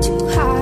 too high.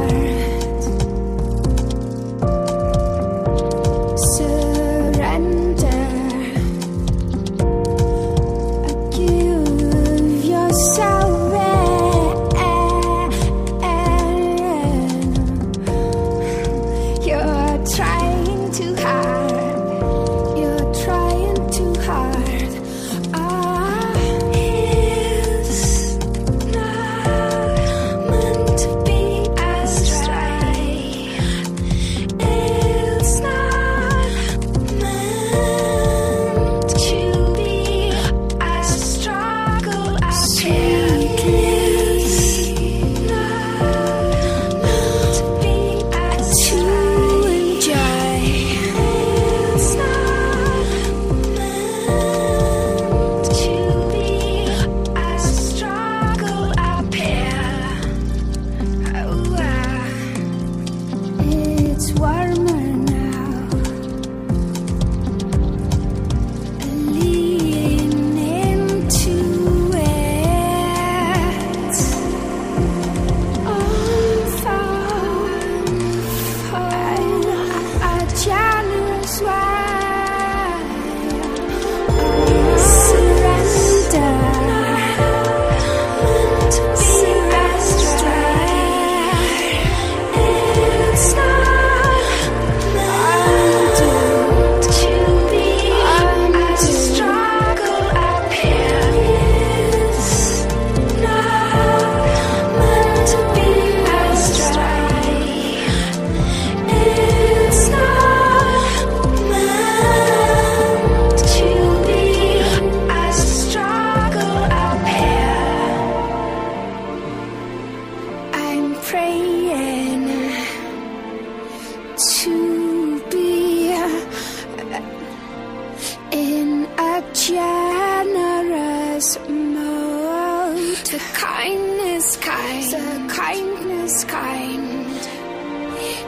is kindness, The kind kind. Kindness kind.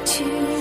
To